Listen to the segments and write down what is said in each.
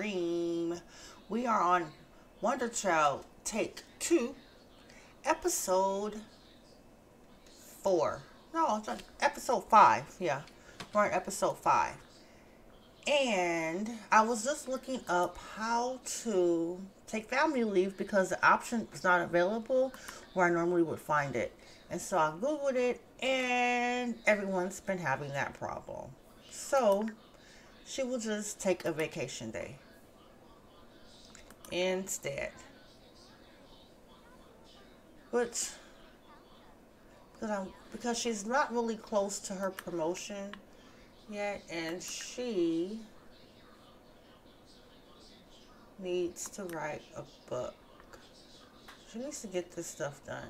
Dream. We are on Wonder Child Take 2, episode 4. No, it's episode 5. Yeah, we're on episode 5. And I was just looking up how to take family leave because the option is not available where I normally would find it. And so I Googled it, and everyone's been having that problem. So she will just take a vacation day instead. Which, because, I'm, because she's not really close to her promotion yet, and she needs to write a book. She needs to get this stuff done.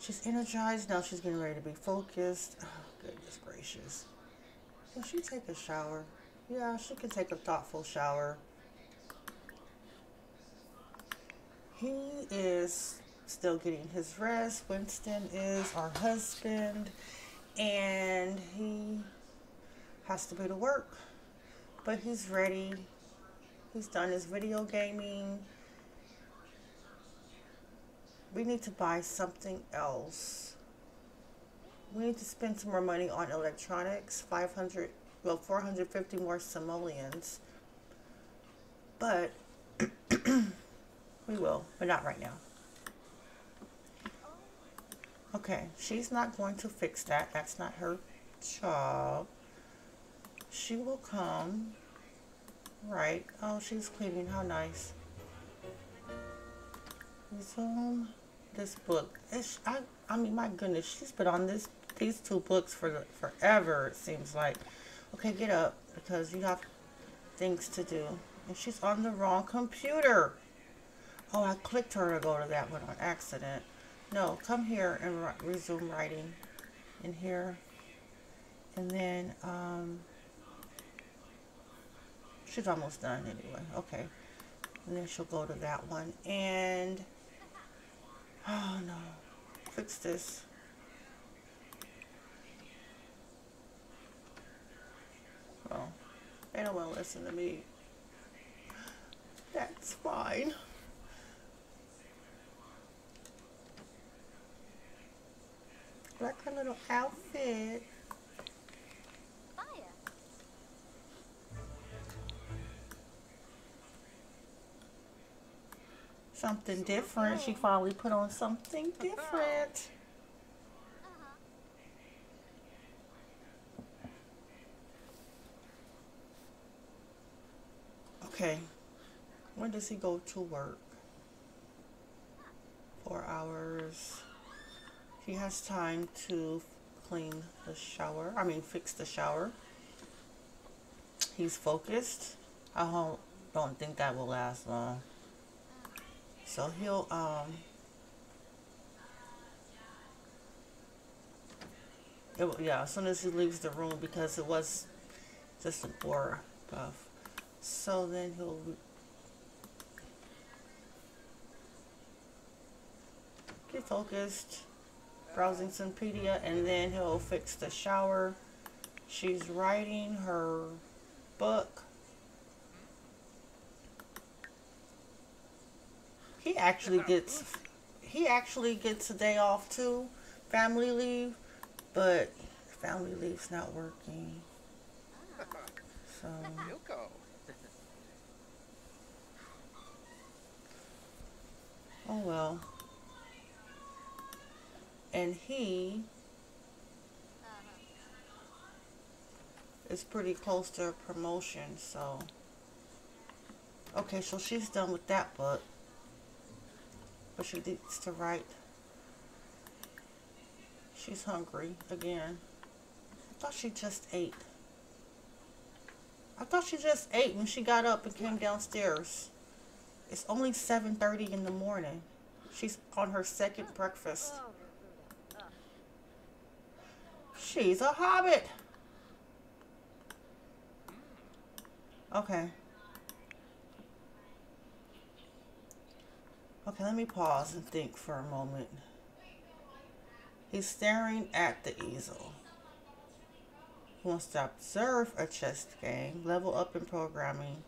She's energized now. She's getting ready to be focused. Oh, goodness gracious. Can she take a shower? Yeah, she can take a thoughtful shower. He is still getting his rest. Winston is our husband. And he has to be to work. But he's ready. He's done his video gaming. We need to buy something else. We need to spend some more money on electronics. 500, well, 450 more simoleons. But we will, but not right now. Okay, she's not going to fix that. That's not her job. She will come. Right. Oh, she's cleaning. How nice. Resume this book. It's, I, I mean, my goodness, she's been on this these two books for the, forever, it seems like. Okay, get up, because you have things to do. And she's on the wrong computer. Oh, I clicked her to go to that one on accident. No, come here and resume writing in here. And then, um, she's almost done anyway. Okay. And then she'll go to that one. And, oh no, fix this. Oh, they don't want to listen to me. That's fine. Like her little outfit. Something different. She finally put on something different. Okay. When does he go to work? Four hours. He has time to clean the shower. I mean, fix the shower. He's focused. I don't, don't think that will last long. So he'll, um, it, yeah, as soon as he leaves the room because it was just an aura buff. So then he'll get focused, browsing Wikipedia, and then he'll fix the shower. She's writing her book. He actually gets he actually gets a day off too, family leave, but family leave's not working. So Oh well. And he is pretty close to a promotion, so. Okay, so she's done with that book. But she needs to write. She's hungry again. I thought she just ate. I thought she just ate when she got up and came downstairs. It's only 7.30 in the morning. She's on her second breakfast. She's a hobbit. Okay. Okay, let me pause and think for a moment. He's staring at the easel. He wants to observe a chess game, level up in programming,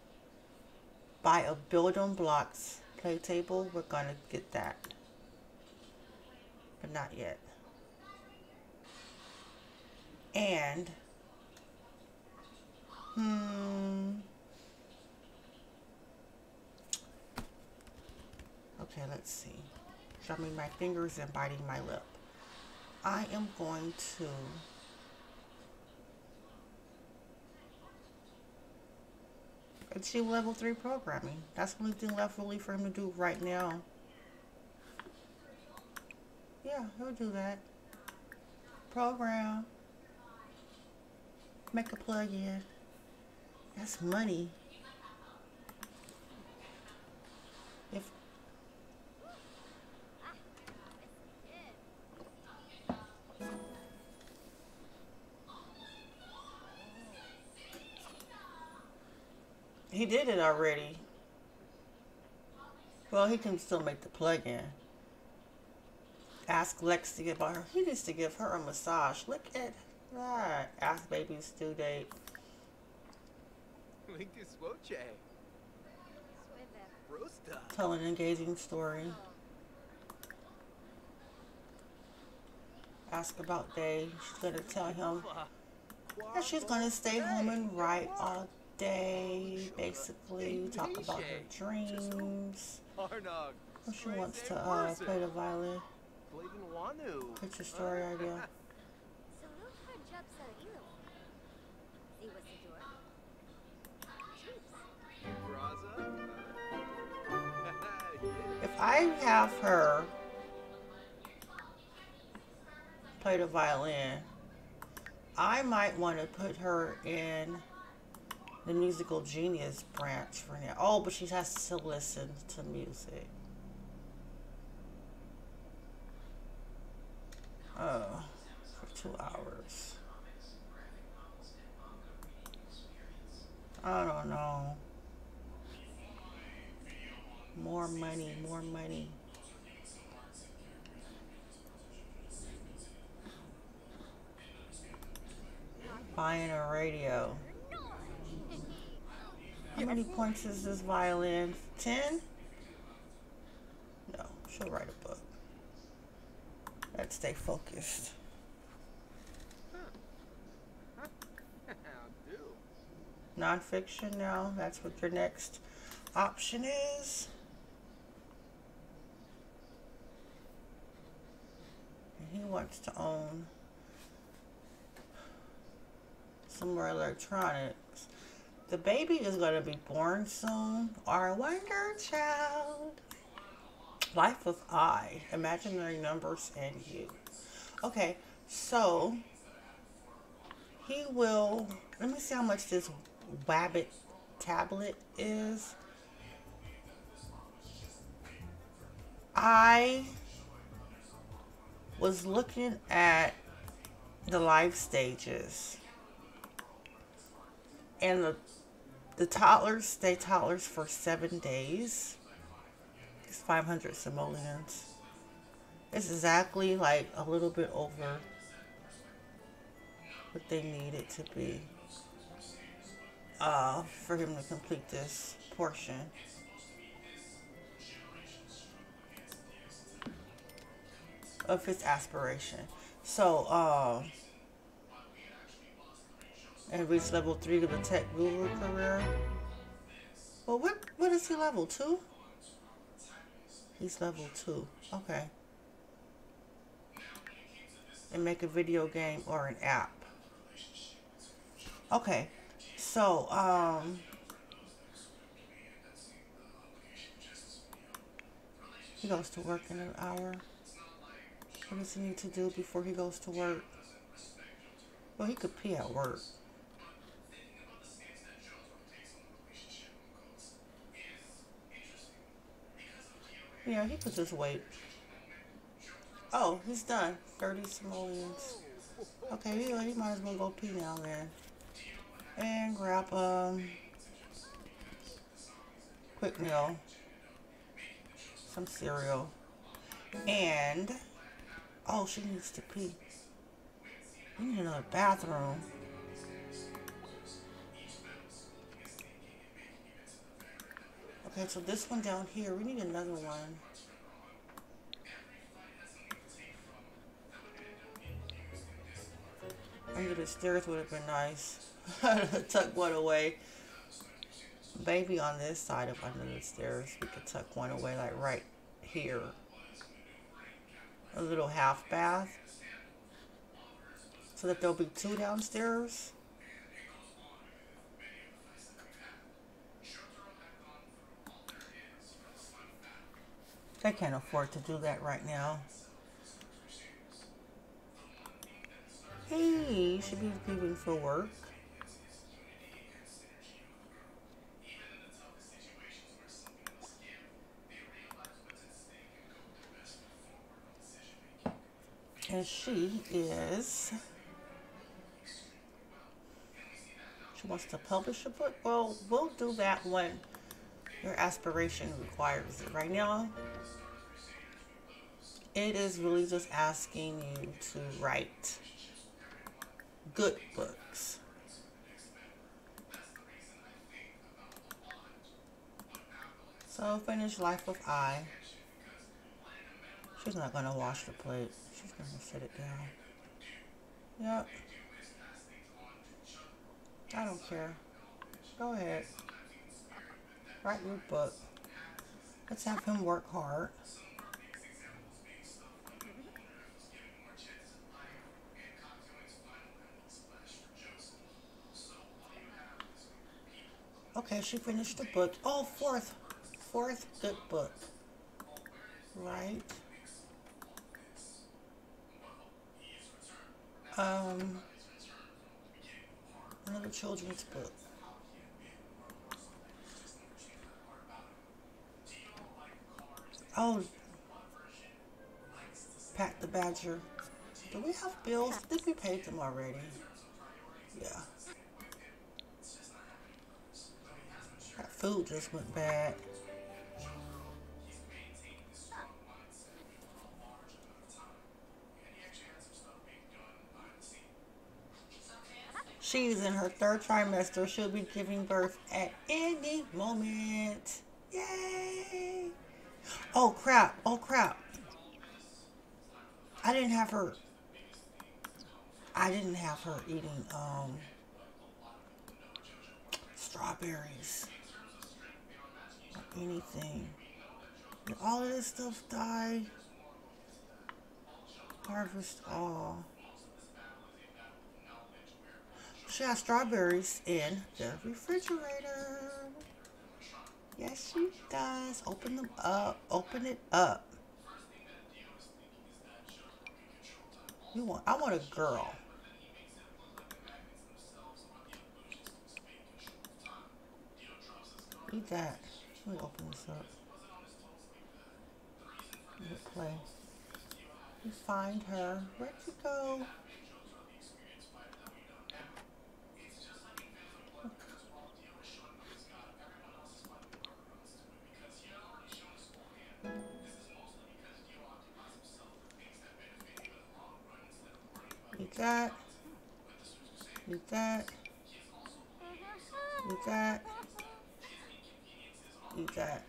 buy a building blocks play table, we're going to get that. But not yet. And, hmm, okay, let's see. Drumming my fingers and biting my lip. I am going to achieve level 3 programming. That's the only thing left really for him to do right now. Yeah, he'll do that. Program. Make a plug-in. That's money. If He did it already. Well, he can still make the plug-in. Ask Lex to give her. He needs to give her a massage. Look at that. Ask baby's due date. Tell an engaging story. Ask about day. She's gonna tell him that she's gonna stay home and write all day, basically. Talk about her dreams. She wants to uh, play the violin. What's your story idea? I have her play the violin, I might want to put her in the musical genius branch for now. Oh, but she has to listen to music. Oh, for two hours. I don't know. More money, more money. Buying a radio. How many points is this violin? Ten? No, she'll write a book. Let's stay focused. Nonfiction now, that's what your next option is. He wants to own some more electronics. The baby is going to be born soon. Our wonder child. Life with I. Imaginary numbers and you. Okay, so he will. Let me see how much this Wabbit tablet is. I was looking at the life stages and the the toddlers stay toddlers for seven days. It's 500 simoleons. It's exactly like a little bit over what they need it to be uh, for him to complete this portion. Of his aspiration. So, um, and reach level 3 to protect guru career. Well, what, what is he level 2? He's level 2. Okay. And make a video game or an app. Okay. So, um... He goes to work in an hour. What he need to do before he goes to work? Well, he could pee at work. Yeah, he could just wait. Oh, he's done. 30 simoleons. Okay, he, he might as well go pee now then. And grab, um, quick meal. Some cereal. And, oh, she needs to pee. We need another bathroom. Okay, so this one down here, we need another one. Under the stairs would have been nice. tuck one away. Maybe on this side of under the stairs, we could tuck one away, like right here. A little half bath. So that there'll be two downstairs. They can't afford to do that right now. Hey, you should be leaving for work. And she is, she wants to publish a book. Well, we'll do that when your aspiration requires it. Right now, it is really just asking you to write good books. So finish Life of I. She's not going to wash the plate. She's going to set it down. Yep. I don't care. Go ahead. Write your book. Let's have him work hard. Okay, she finished the book. Oh, fourth. Fourth good book. Right. Um, another children's book. Oh, Pat the Badger. Do we have bills? Think we paid them already. Yeah. That food just went bad. She's in her third trimester. She'll be giving birth at any moment. Yay! Oh crap! Oh crap! I didn't have her. I didn't have her eating um strawberries or anything. All of this stuff die? Harvest all. She has strawberries in the refrigerator. Yes, she does. Open them up. Open it up. You want? I want a girl. Eat that. Let me open this up. Let it play. You find her. Where'd you go? That. Eat that. Eat that. Eat that.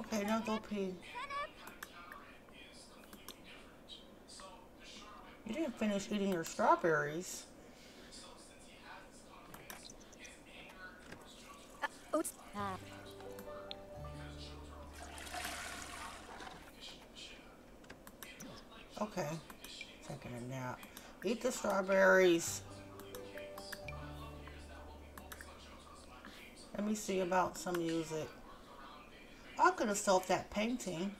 Okay, now go pee. You didn't finish eating your strawberries. Oops. Ah. Eat the strawberries. Let me see about some music. I could have sold that painting.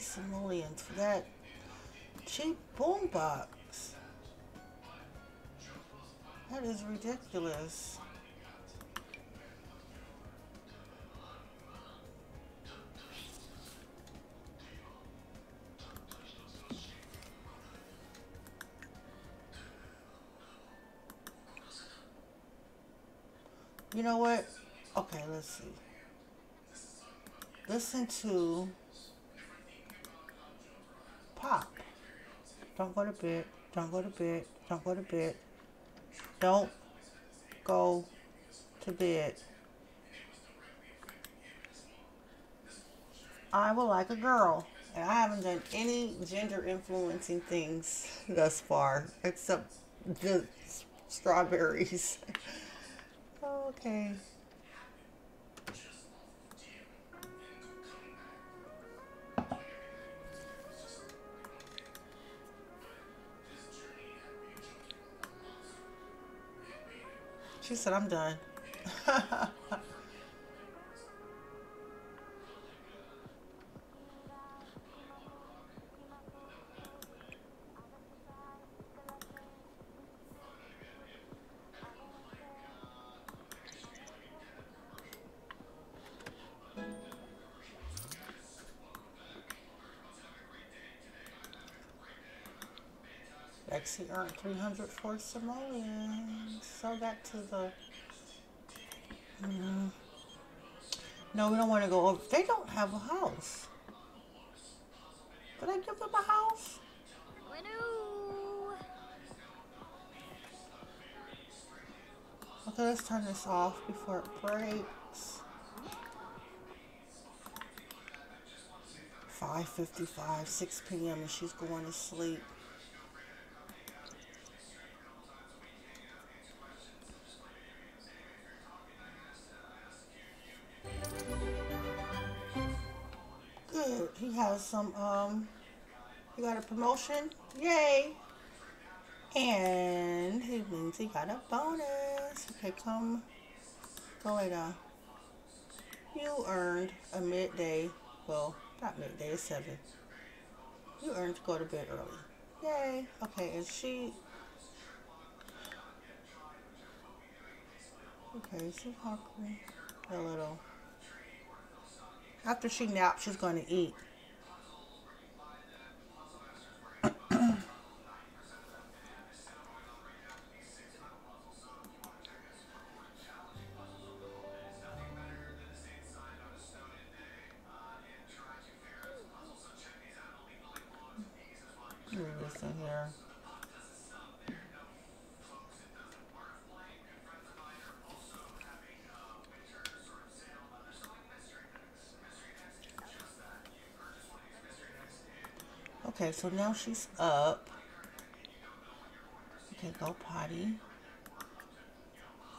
Simoleons for that cheap boombox. That is ridiculous. You know what? Okay, let's see. Listen to Don't go to bed. Don't go to bed. Don't go to bed. Don't go to bed. I will like a girl. And I haven't done any gender influencing things thus far, except the strawberries. okay. She said, I'm done. earned 300 for simoleons. So that to the... Mm, no, we don't want to go over. They don't have a house. Did I give them a house? Okay, let's turn this off before it breaks. 5.55, 6 p.m. and she's going to sleep. Has some, um, he got a promotion. Yay. And he means he got a bonus. Okay, come, go away now. You earned a midday, well, not midday, it's 7. You earned to go to bed early. Yay. Okay, and she, okay, she's hungry a little. After she naps, she's going to eat. Listen here. Okay, so now she's up. Okay, go potty.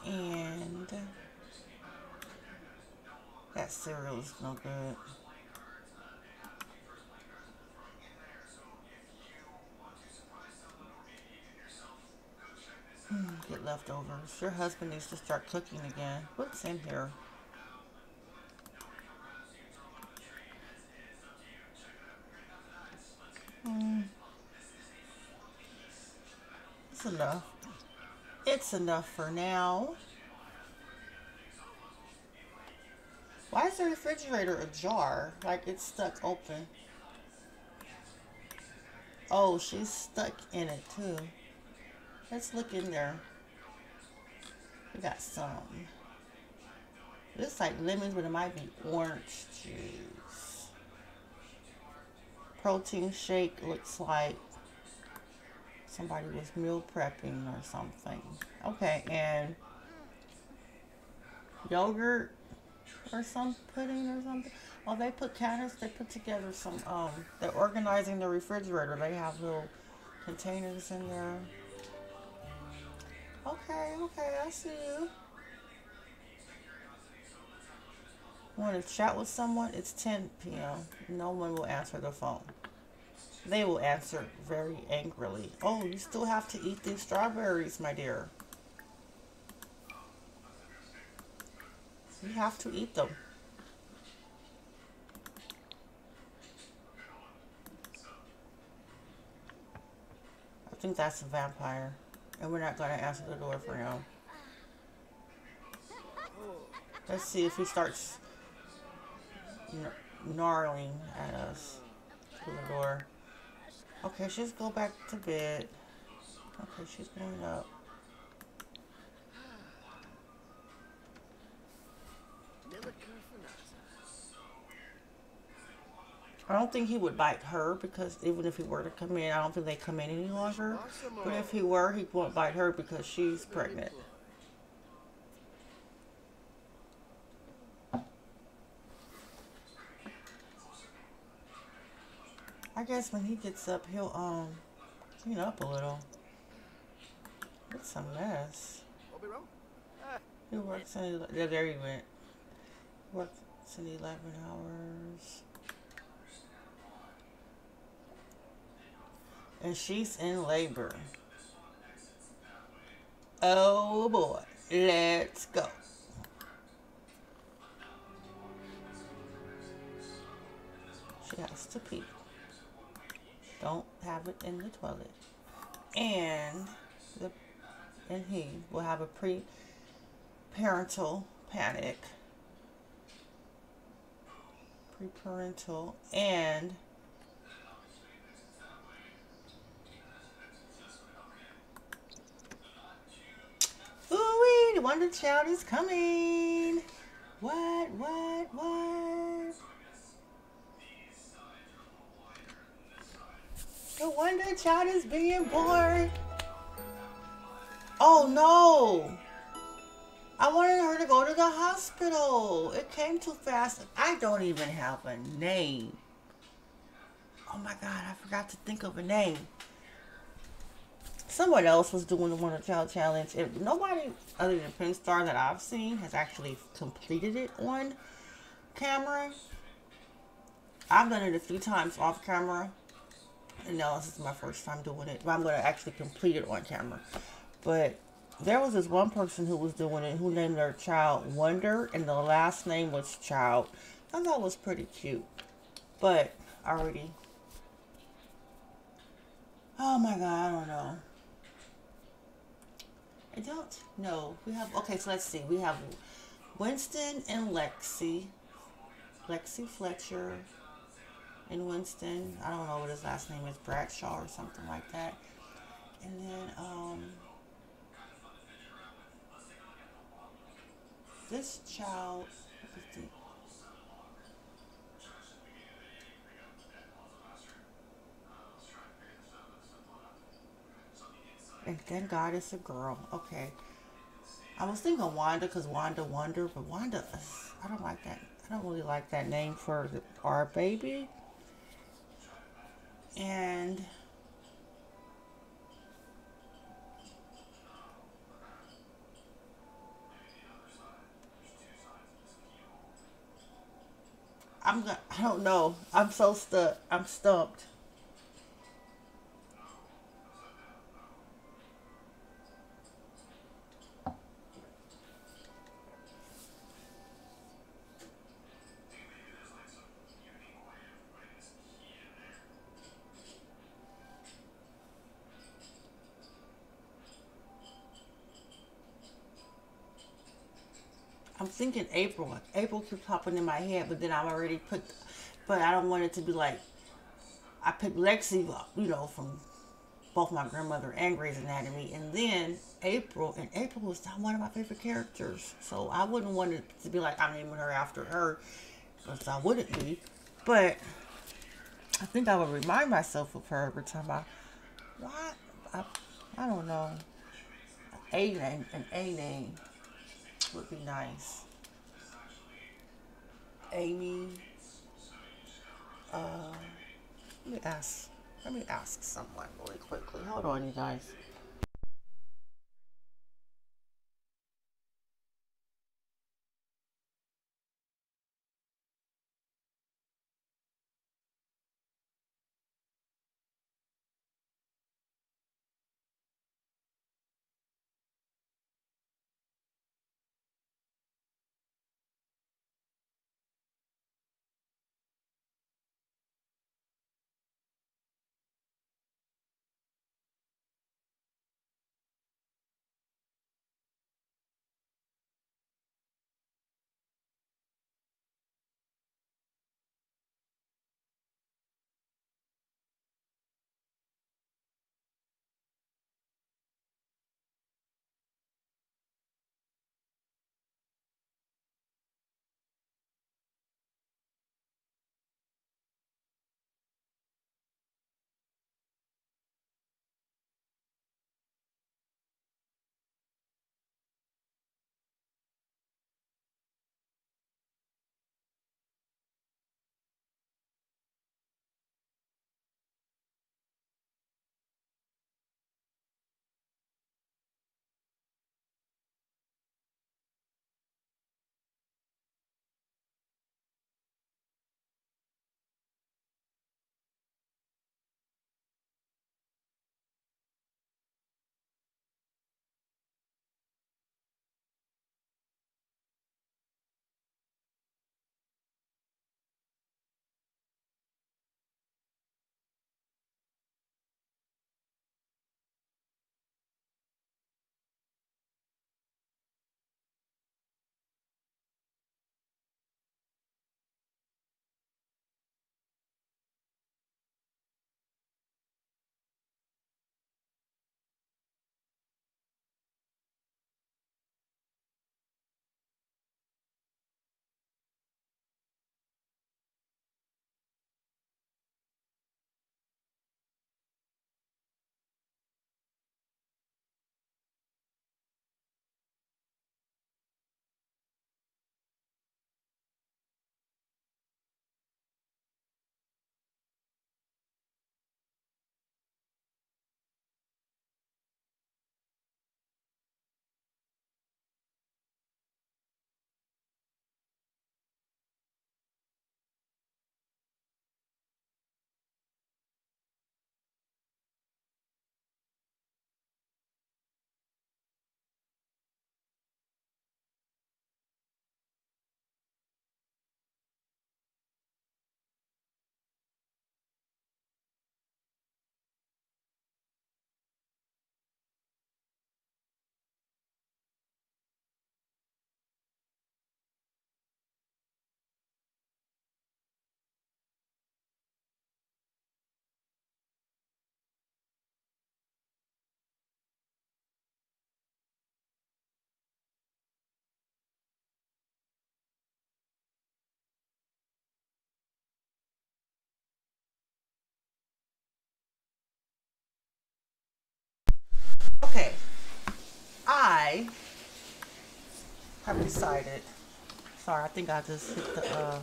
And that cereal is no good. Leftovers. Your husband needs to start cooking again. What's in here? Hmm. It's enough. It's enough for now. Why is the refrigerator ajar? Like it's stuck open. Oh, she's stuck in it too. Let's look in there. We got some. Looks like lemons, but it might be orange juice. Protein shake looks like somebody was meal prepping or something. Okay, and yogurt or some pudding or something. Oh, they put counters. They put together some. Um, they're organizing the refrigerator. They have little containers in there. Okay, okay, I see you. Want to chat with someone? It's 10 p.m. No one will answer the phone. They will answer very angrily. Oh, you still have to eat these strawberries, my dear. You have to eat them. I think that's a vampire. And we're not going to answer the door for him. Let's see if he starts gnarling at us through the door. Okay, she's go back to bed. Okay, she's going up. I don't think he would bite her because even if he were to come in, I don't think they come in any longer. But if he were, he won't bite her because she's pregnant. I guess when he gets up, he'll um clean up a little. It's a mess. He works in, yeah, there he went. Works in 11 hours. And she's in labor. Oh boy, let's go. She has to pee. Don't have it in the toilet. And the and he will have a pre-parental panic. Pre-parental and Ooh, the Wonder Child is coming. What, what, what? The Wonder Child is being born. Oh no! I wanted her to go to the hospital. It came too fast. I don't even have a name. Oh my god, I forgot to think of a name. Someone else was doing the Wonder Child Challenge. If nobody other than Pinstar that I've seen has actually completed it on camera. I've done it a few times off camera. And now this is my first time doing it. But I'm going to actually complete it on camera. But there was this one person who was doing it who named their child Wonder. And the last name was Child. I thought it was pretty cute. But already. Oh my god, I don't know. I don't know. We have, okay, so let's see. We have Winston and Lexi. Lexi Fletcher and Winston. I don't know what his last name is, Bradshaw or something like that. And then, um, this child, And thank God it's a girl. Okay. I was thinking of Wanda because Wanda Wonder, but Wanda, I don't like that. I don't really like that name for our baby. And I'm I don't know. I'm so stuck. I'm stumped. I'm thinking April. April keeps popping in my head, but then I've already put, but I don't want it to be like, I picked Lexi, you know, from both my grandmother and Grey's Anatomy, and then April, and April was one of my favorite characters, so I wouldn't want it to be like I'm naming her after her, because I wouldn't be, but I think I would remind myself of her every time I, what, I, I don't know, a name, an A name would be nice. Amy. Uh, let me ask. Let me ask someone really quickly. Hold on, you guys. Okay. I have decided. Sorry, I think I just hit the. Uh,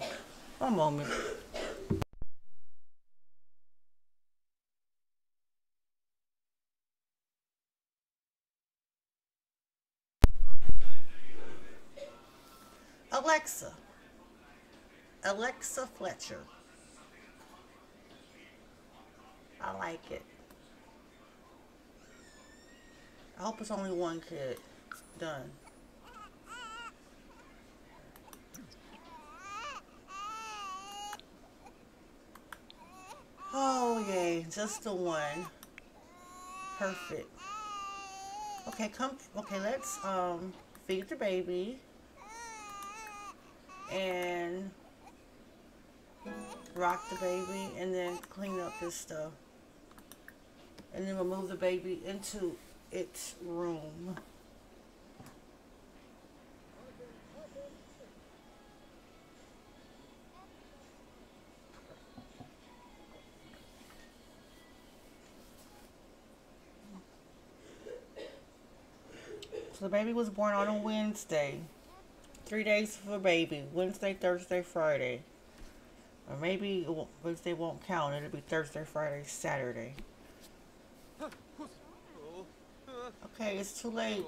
one moment. Alexa. Alexa Fletcher. I like it. I hope it's only one kid. Done. Oh yay, just the one. Perfect. Okay, come okay, let's um feed the baby and rock the baby and then clean up this stuff. And then we'll move the baby into its room. So the baby was born on a Wednesday. Three days for baby. Wednesday, Thursday, Friday. Or maybe Wednesday won't count. It'll be Thursday, Friday, Saturday. Okay, it's too late.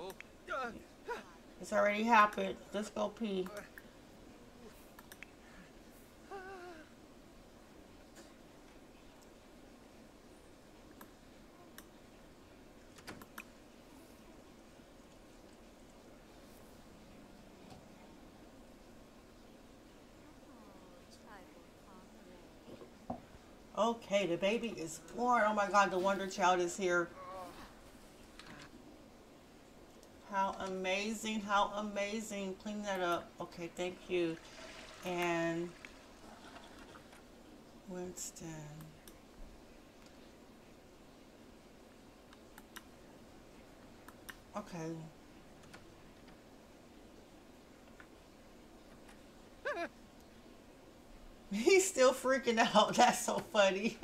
It's already happened. Let's go pee. Okay, the baby is born. Oh my God, the Wonder Child is here. How amazing, how amazing. Clean that up. Okay, thank you. And Winston. Okay. He's still freaking out. That's so funny.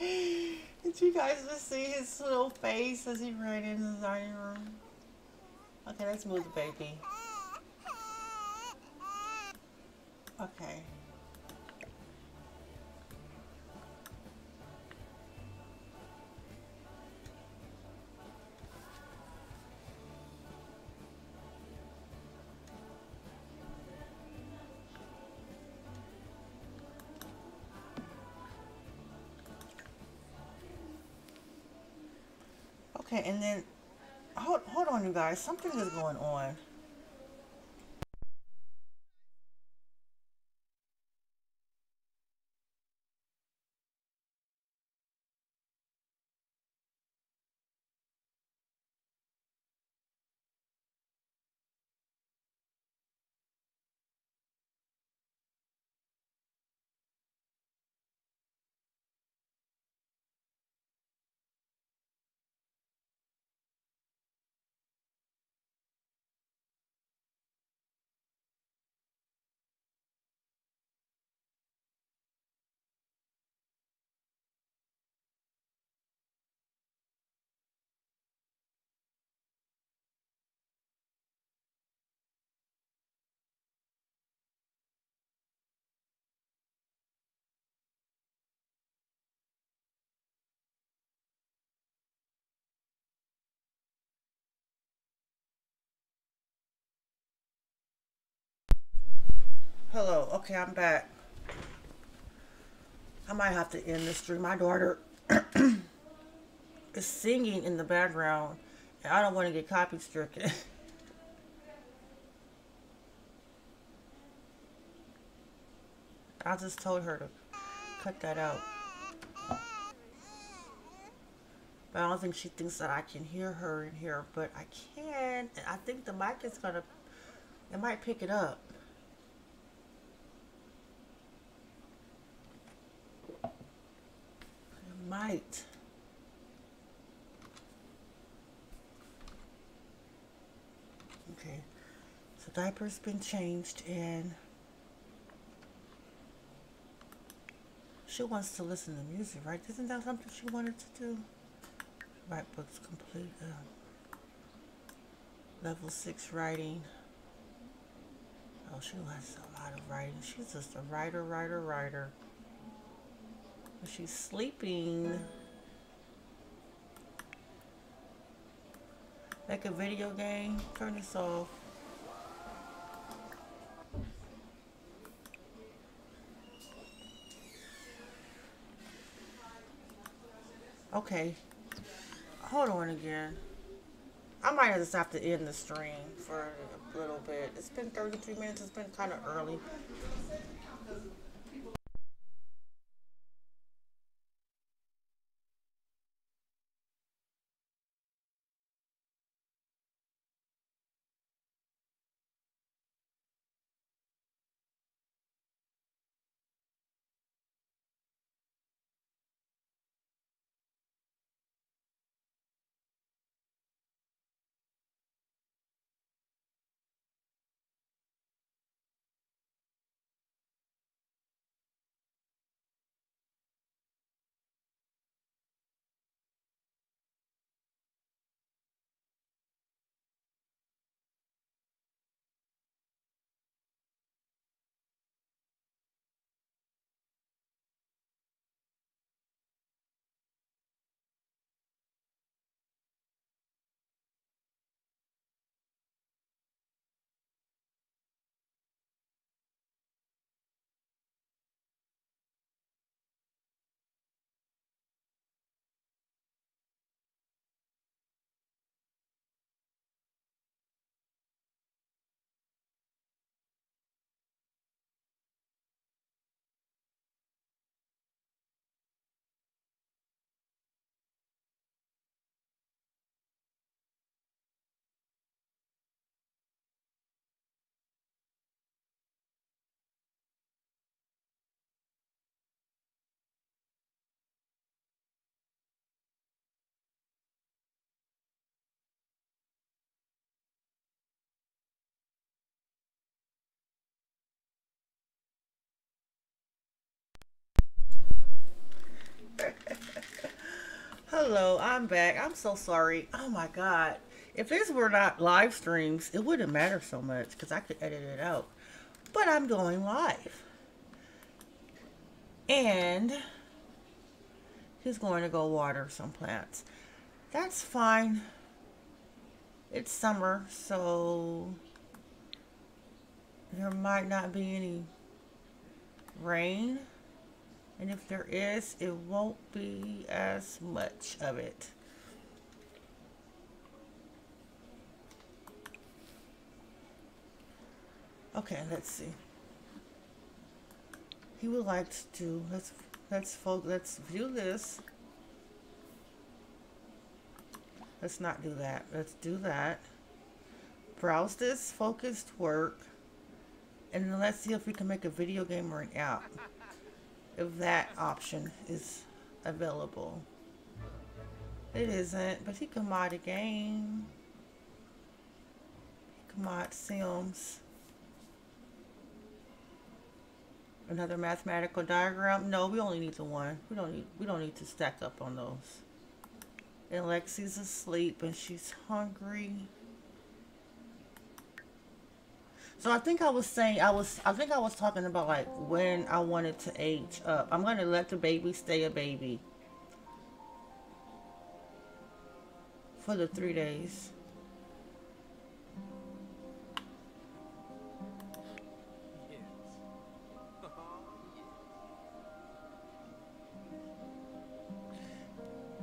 Did you guys just see his little face as he ran into the dining room? Okay, let's move the baby. Okay, and then hold hold on, you guys. Something is going on. Hello. Okay, I'm back. I might have to end this stream. My daughter is singing in the background, and I don't want to get copy stricken. I just told her to cut that out. But I don't think she thinks that I can hear her in here, but I can. I think the mic is gonna, it might pick it up. Might. Okay, so diaper's been changed and she wants to listen to music, right? Isn't that something she wanted to do? Write books complete. Uh, level six writing. Oh, she has a lot of writing. She's just a writer, writer, writer. She's sleeping. Like a video game. Turn this off. Okay. Hold on again. I might just have to end the stream for a little bit. It's been 33 minutes. It's been kind of early. Hello, I'm back. I'm so sorry. Oh my god. If this were not live streams, it wouldn't matter so much because I could edit it out. But I'm going live. And he's going to go water some plants. That's fine. It's summer, so there might not be any rain. And if there is, it won't be as much of it. Okay, let's see. He would like to let's let's folk let's view this. Let's not do that. Let's do that. Browse this focused work. And let's see if we can make a video game or an app if that option is available. It isn't, but he can mod a game. He can mod Sims. Another mathematical diagram. No, we only need the one. We don't need we don't need to stack up on those. And Lexi's asleep and she's hungry. So I think I was saying I was I think I was talking about like when I wanted to age up. I'm gonna let the baby stay a baby for the three days.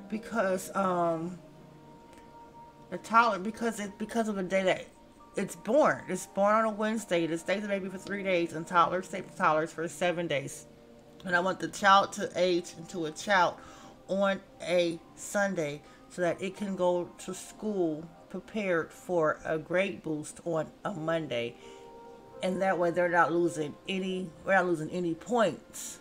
Because um the toddler because it because of the day that it's born. It's born on a Wednesday. It stays a baby for three days, and toddlers stay for toddlers for seven days. And I want the child to age into a child on a Sunday so that it can go to school prepared for a grade boost on a Monday. And that way they're not losing any we're not losing any points.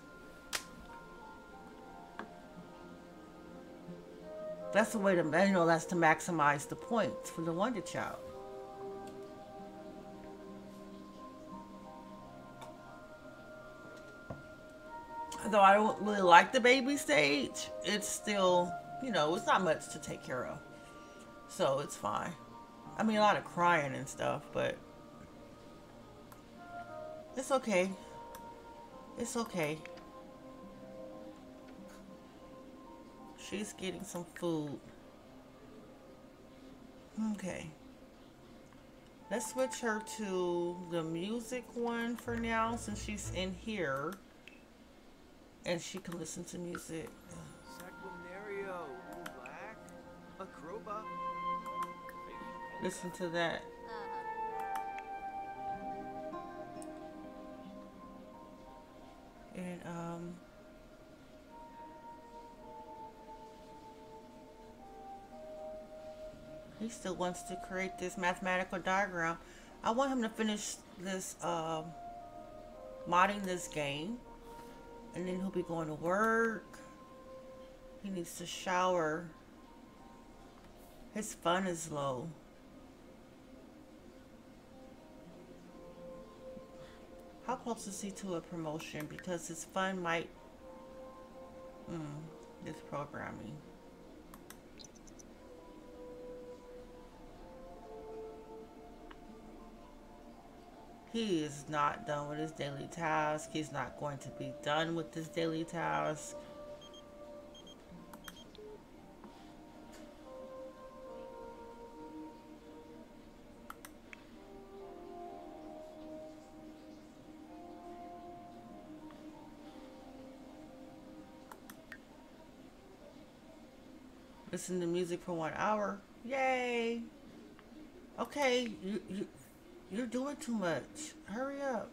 That's the way to you know that's to maximize the points for the wonder child. Though I don't really like the baby stage, it's still you know, it's not much to take care of. So it's fine. I mean, a lot of crying and stuff, but it's okay. It's okay. She's getting some food. Okay. Let's switch her to the music one for now since she's in here. And she can listen to music. Sequinario, black, acroba. Listen to that. And um he still wants to create this mathematical diagram. I want him to finish this uh, modding this game and then he'll be going to work. He needs to shower. His fun is low. How close is he to a promotion? Because his fun might... Hmm, this programming. He is not done with his daily task. He's not going to be done with this daily task. Listen to music for one hour. Yay! Okay, you, you you're doing too much. Hurry up.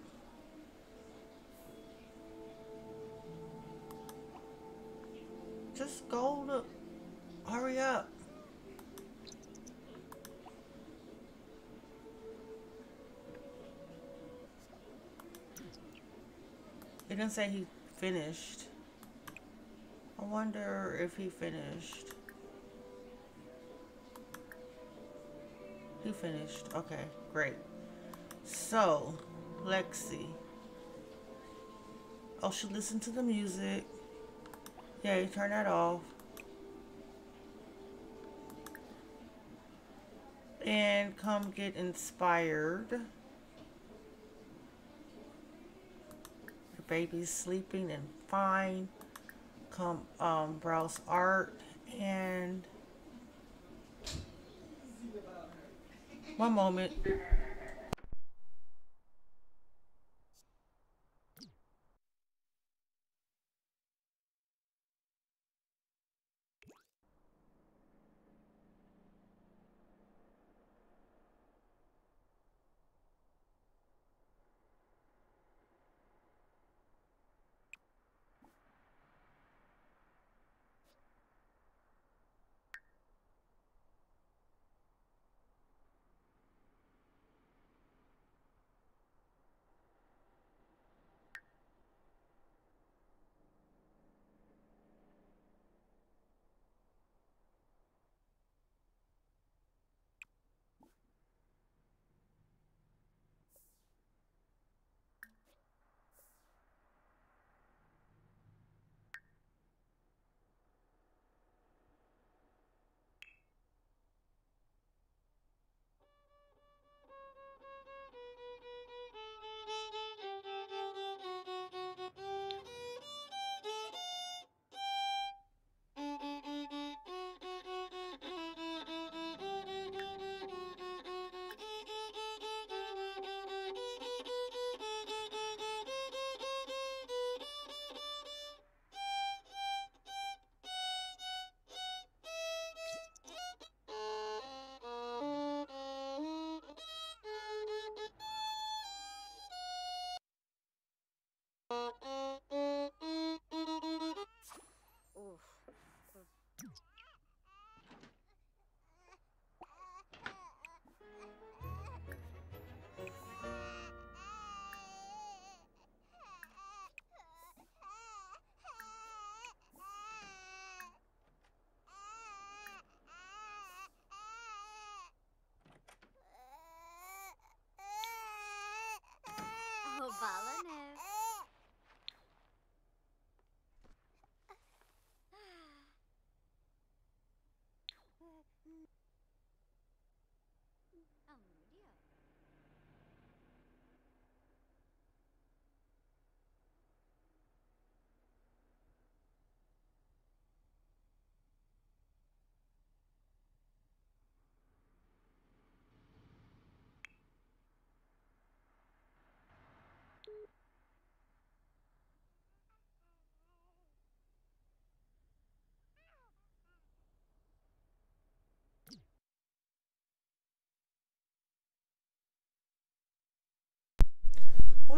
Just go to... Hurry up. It didn't say he finished. I wonder if he finished. He finished. Okay, great. So, Lexi. Oh, she listened to the music. Yeah, you turn that off. And come get inspired. The baby's sleeping and fine. Come um, browse art and one moment.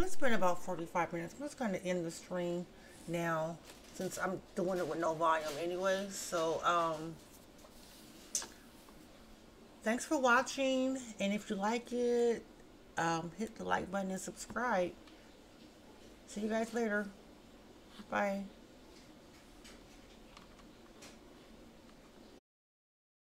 It's been about 45 minutes. I'm just going to end the stream now since I'm doing it with no volume anyway. So, um, thanks for watching. And if you like it, um, hit the like button and subscribe. See you guys later. Bye.